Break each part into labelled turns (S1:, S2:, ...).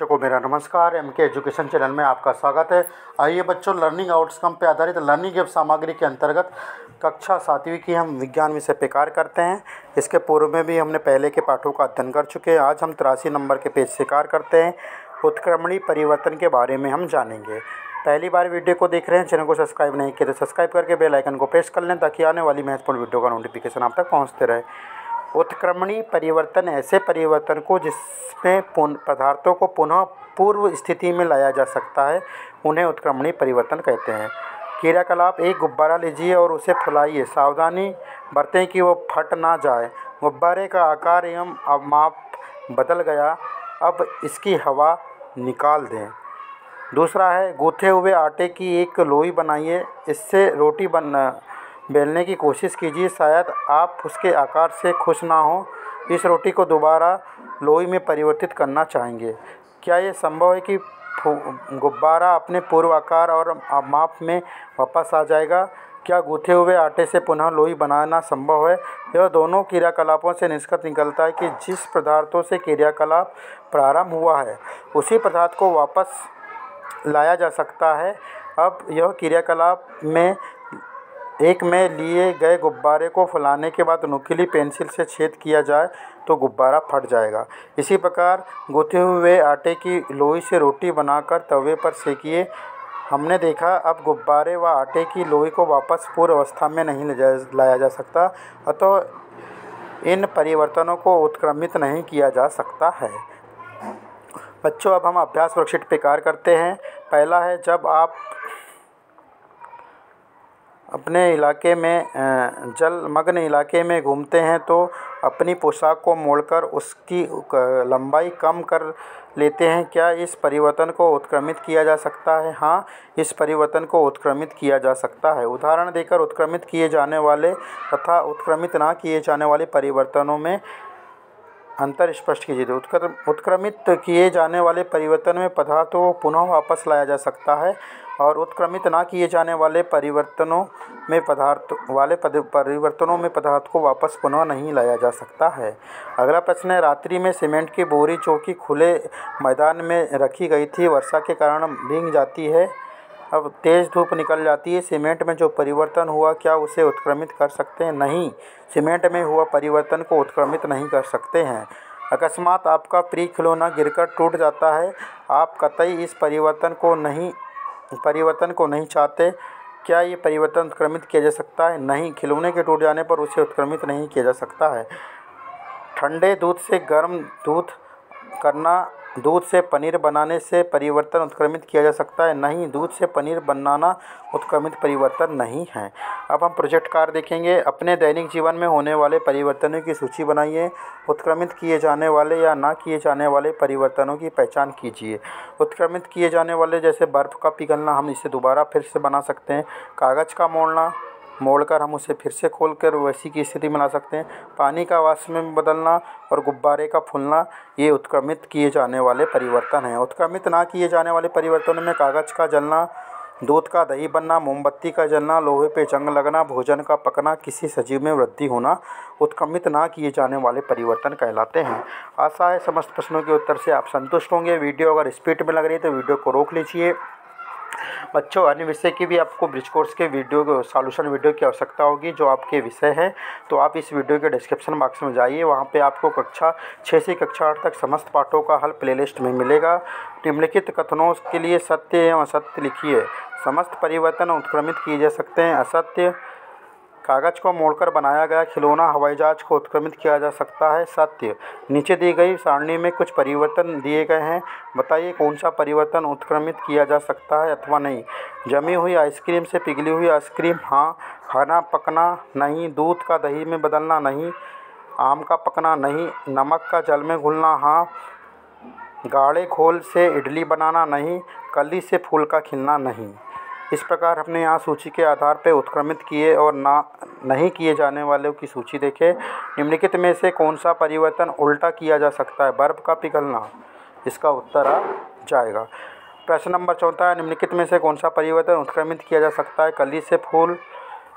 S1: बच्चों को मेरा नमस्कार एम के एजुकेशन चैनल में आपका स्वागत है। आइए बच्चों लर्निंग आउटकम पे आधारित लर्निंग एवं सामग्री के अंतर्गत कक्षा सातवीं की हम विज्ञान विषय पे कार्य करते हैं। इसके पूर्व में भी हमने पहले के पाठों का अध्ययन कर चुके हैं। आज हम तिरासी नंबर के पेज से कार्य करते हैं। उत्क्रमणी परिवर्तन के बारे में हम जानेंगे। पहली बार वीडियो को देख रहे हैं, चैनल को सब्सक्राइब नहीं किया तो सब्सक्राइब करके बेल आइकन को प्रेस कर लें ताकि आने वाली महत्वपूर्ण वीडियो का नोटिफिकेशन आप तक पहुँचते रहे। उत्क्रमणी परिवर्तन ऐसे परिवर्तन को जिसमें पुन पदार्थों को पुनः पूर्व स्थिति में लाया जा सकता है, उन्हें उत्क्रमणी परिवर्तन कहते हैं। क्रियाकलाप, एक गुब्बारा लीजिए और उसे फुलाइए। सावधानी बरतें कि वो फट ना जाए। गुब्बारे का आकार एवं अब माप बदल गया। अब इसकी हवा निकाल दें। दूसरा है, गूथे हुए आटे की एक लोई बनाइए। इससे रोटी बन बेलने की कोशिश कीजिए। शायद आप उसके आकार से खुश ना हो। इस रोटी को दोबारा लोई में परिवर्तित करना चाहेंगे। क्या ये संभव है कि गुब्बारा अपने पूर्व आकार और माप में वापस आ जाएगा? क्या गूथे हुए आटे से पुनः लोई बनाना संभव है? यह दोनों क्रियाकलापों से निष्कर्ष निकलता है कि जिस पदार्थों से क्रियाकलाप प्रारंभ हुआ है, उसी पदार्थ को वापस लाया जा सकता है। अब यह क्रियाकलाप में एक में लिए गए गुब्बारे को फुलाने के बाद नुकीली पेंसिल से छेद किया जाए तो गुब्बारा फट जाएगा। इसी प्रकार गुथे हुए आटे की लोई से रोटी बनाकर तवे पर सेकिए। हमने देखा, अब गुब्बारे व आटे की लोई को वापस पूर्व अवस्था में नहीं लाया जा सकता, अतः इन परिवर्तनों को उत्क्रमित नहीं किया जा सकता है। बच्चों, अब हम अभ्यास वर्कशीट पे कार्य करते हैं। पहला है, जब आप अपने इलाके में जलमग्न इलाके में घूमते हैं तो अपनी पोशाक को मोड़कर उसकी लंबाई कम कर लेते हैं। क्या इस परिवर्तन को उत्क्रमित किया जा सकता है? हाँ इस परिवर्तन को उत्क्रमित किया जा सकता है। उदाहरण देकर उत्क्रमित किए जाने वाले तथा उत्क्रमित ना किए जाने वाले परिवर्तनों में अंतर स्पष्ट कीजिए। उत्क्रमित किए जाने वाले परिवर्तन में पदार्थों को पुनः वापस लाया जा सकता है। और उत्क्रमित ना किए जाने वाले परिवर्तनों में पदार्थ, वाले परिवर्तनों में पदार्थ को वापस पुनः नहीं लाया जा सकता है। अगला प्रश्न है, रात्रि में सीमेंट की बोरी जो कि खुले मैदान में रखी गई थी, वर्षा के कारण भींग जाती है। अब तेज़ धूप निकल जाती है, सीमेंट में जो परिवर्तन हुआ क्या उसे उत्क्रमित कर सकते हैं? नहीं, सीमेंट में हुआ परिवर्तन को उत्क्रमित नहीं कर सकते हैं। अकस्मात आपका प्री खिलौना गिरकर टूट जाता है, आप कतई इस परिवर्तन को नहीं परिवर्तन को नहीं चाहते। क्या ये परिवर्तन उत्क्रमित किया जा सकता है? नहीं, खिलौने के टूट जाने पर उसे उत्क्रमित नहीं किया जा सकता है। ठंडे दूध से गर्म दूध करना दूध से पनीर बनाने से परिवर्तन उत्क्रमित किया जा सकता है। नहीं, दूध से पनीर बनाना उत्क्रमित परिवर्तन नहीं है। अब हम प्रोजेक्ट कार्य देखेंगे। अपने दैनिक जीवन में होने वाले परिवर्तनों की सूची बनाइए। उत्क्रमित किए जाने वाले या ना किए जाने वाले परिवर्तनों की पहचान कीजिए। उत्क्रमित किए जाने वाले जैसे बर्फ़ का पिघलना, हम इसे दोबारा फिर से बना सकते हैं। कागज़ का मोड़ना मोड़कर हम उसे फिर से खोल कर वैसी की स्थिति ला सकते हैं। पानी का वाष्प में बदलना और गुब्बारे का फूलना, ये उत्क्रमित किए जाने वाले परिवर्तन हैं। उत्क्रमित ना किए जाने वाले परिवर्तनों में कागज़ का जलना, दूध का दही बनना, मोमबत्ती का जलना, लोहे पे जंग लगना, भोजन का पकना, किसी सजीव में वृद्धि होना, उत्क्रमित ना किए जाने वाले परिवर्तन कहलाते हैं। आशा है समस्त प्रश्नों के उत्तर से आप संतुष्ट होंगे। वीडियो अगर स्पीड में लग रही है तो वीडियो को रोक लीजिए। बच्चों, अन्य विषय की भी आपको ब्रिज कोर्स के वीडियो सॉल्यूशन वीडियो की आवश्यकता होगी, जो आपके विषय हैं तो आप इस वीडियो के डिस्क्रिप्शन बॉक्स में जाइए। वहाँ पे आपको कक्षा छः से कक्षा आठ तक समस्त पाठों का हल प्लेलिस्ट में मिलेगा। निम्नलिखित कथनों के लिए सत्य एवं असत्य लिखिए। समस्त परिवर्तन उत्क्रमित किए जा सकते हैं। असत्य कागज़ को मोड़कर बनाया गया खिलौना हवाई जहाज़ को उत्क्रमित किया जा सकता है। सत्य। नीचे दी गई सारणी में कुछ परिवर्तन दिए गए हैं। बताइए कौन सा परिवर्तन उत्क्रमित किया जा सकता है अथवा नहीं? जमी हुई आइसक्रीम से पिघली हुई आइसक्रीम। हाँ खाना पकना नहीं, दूध का दही में बदलना नहीं, आम का पकना नहीं, नमक का जल में घुलना। हाँ गाढ़े घोल से इडली बनाना नहीं, कली से फूल का खिलना नहीं। इस प्रकार हमने यहाँ सूची के आधार पर उत्क्रमित किए और ना, नहीं किए जाने वालों की सूची देखें। निम्नलिखित में से कौन सा परिवर्तन उल्टा किया जा सकता है? बर्फ़ का पिघलना, इसका उत्तर आ जाएगा। प्रश्न नंबर चौथा है, निम्नलिखित में से कौन सा परिवर्तन उत्क्रमित किया जा सकता है? कली से फूल,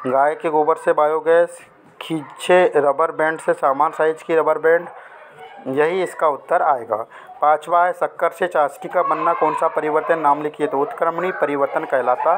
S1: गाय के गोबर से बायोगैस, खींचे रबर बैंड से सामान, साइज़ की रबर बैंड यही इसका उत्तर आएगा। पांचवा है, शक्कर से चाष्टी का बनना कौन सा परिवर्तन? नाम लिखिए तो उत्क्रमणी परिवर्तन कहलाता